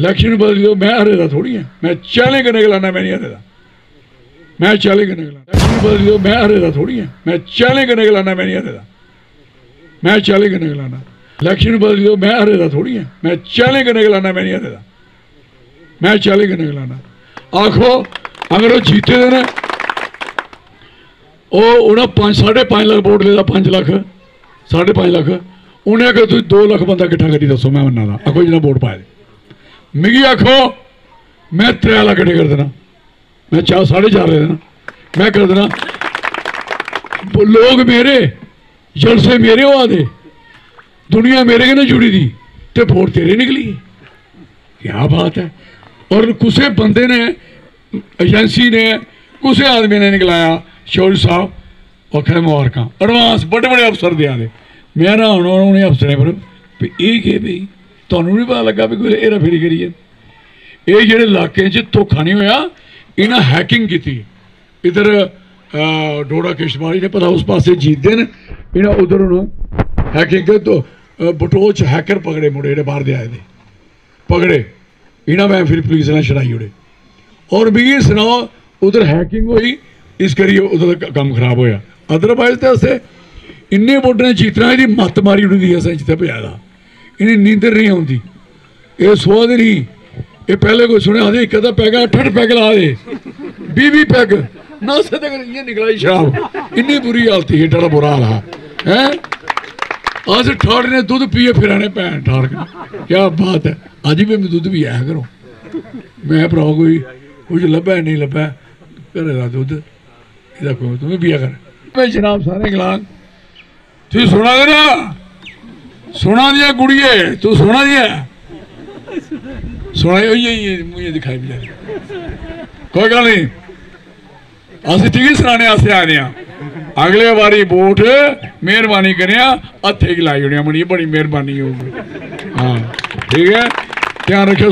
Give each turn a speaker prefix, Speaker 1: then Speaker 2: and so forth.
Speaker 1: Election बदली दो मैं हरे दा थोड़ी है मैं चैलेंज करने गलाना मैं नहीं हरे दा मैं चैलेंज करने गलाना इलेक्शन बदली दो मैं हरे दा थोड़ी है मैं चैलेंज करने गलाना मैं नहीं हरे दा मैं चैलेंज करने गलाना इलेक्शन बदली दो मैं हरे दा थोड़ी है मैं चैलेंज करने गलाना मैं नहीं हरे दा मैं चैलेंज करने गलाना आखो अगर वो जीते दे ने ਉਹ ਉਹਨਾਂ 5 5.5 ਲੱਖ ਵੋਟ ਲੈਦਾ 5 ਲੱਖ 5.5 ਲੱਖ ਉਹਨੇ ਆਖਿਆ ਤੁਸੀਂ 2 ਲੱਖ ਬੰਦਾ ਇਕੱਠਾ ਕਰੀ ਦੱਸੋ ਮੈਂ ਮੰਨਾਂ ਦਾ ਆਖੋ ਜਿਹਨਾਂ ਵੋਟ ਪਾਏ मिगी आखो, मैं त्रै लक्ख रपेऽ करी देना। मैं चार, साढ़े चार रपेऽ देना। मैं कर देना। लोग मेरे, जलसे मेरे हो दे। दुनिया मेरे कन्नै जुड़ी दी, ते वोट तेरे निकली। क्या बात है। और कुसै बंदे ने, एजेंसी ने, कुसै आदमी ने निकलाया। शौरी साहब आखने मुबारक। एडवांस बड़े बड़े अफसर देआ दे। में ना उनें अफसरें पर ये केह् भाई? ਤੁਹਾਨੂੰ ਨਹੀਂ ਪਤਾ ਲੱਗਾ ਵੀ ਕੋਈ ਇਹਰਾ ਫੇਰੀ ਕਰੀਏ ਇਹ ਜਿਹੜੇ ਇਲਾਕੇ 'ਚ ਧੋਖਾ ਨਹੀਂ ਹੋਇਆ ਇਹਨਾਂ ਹੈਕਿੰਗ ਕੀਤੀ ਇਧਰ ਡੋੜਾ ਕਿਸ਼ਤਵਾੜੀ ਨੇ ਪਤਾ ਉਸ ਪਾਸੇ ਜੀਤਦੇ ਨੇ ਇਹਨਾਂ ਉਧਰ ਨੂੰ ਹੈਕਿੰਗ ਤੋਂ ਬਟੋਚ ਚ ਹੈਕਰ ਪਕੜੇ ਮੁੰਡੇ ਜਿਹੜੇ ਬਾਹਰ ਦੇ ਆਏ ਨੇ ਪਕੜੇ ਇਹਨਾਂ ਮੈਂ ਫਿਰ ਪੁਲਿਸ ਨਾਲ ਛੜਾਈ ਉੜੇ ਔਰ ਵੀ ਇਹ ਸੁਣਾਓ ਉਧਰ ਹੈਕਿੰਗ ਹੋਈ ਇਸ ਕਰੀ ਉਧਰ ਦਾ ਕੰਮ ਖਰਾਬ ਹੋਇਆ ਅਦਰਵਾਈਜ਼ ਤੇ ਅਸੇ ਇੰਨੇ ਵੋਟਾਂ ਨੇ ਜੀਤਣਾ ਇਹਦੀ ਮੱਤ ਮਾਰੀ ਉੜੀ ਦੀ ਅਸਾਂ ਜਿੱਥੇ ਭਜਾਦਾ ਇਹਨੀ इन्हें नींदर नहीं आती ये सोद नहीं ये पहले कोई सुने आते एक अद्धा पैग अठ अठ पैग ला दे। बी पैग। ना सद ये निकला शराब इन्नी बुरी हालत ही एडा बुरा हाल है। अस ठाड़ने दुध पीए फिराने भैन ठाड़ क्या बात है। अज भी मैं दुध पी आया करो मैं भ्रा कोई, कुछ लभा नहीं लभा घरे का दुध तुम्हें पिया कर। मैं शराब सारे गलांग तुम सुना करा सोना दिया गुड़िए तू ਸੁਣਾ दिया सोना ही है मुझे दिखाई बेचारे कोई गल नहीं ਅਸੀਂ ਠੀਕ ਸਰਾਣੇ ਆਸੇ ਆਨੇ ਆ ਅਗਲੇ ਵਾਰੀ ਵੋਟ ਮਿਹਰਬਾਨੀ ਕਰਿਆ, ਹੱਥੇ ਹੀ ਲਾਈ ਹੋਣੀ ਬੜੀ ਮਿਹਰਬਾਨੀ ਹੋਊਗੀ। ਹਾਂ, ਠੀਕ ਹੈ। ਧਿਆਨ ਰੱਖਿਓ।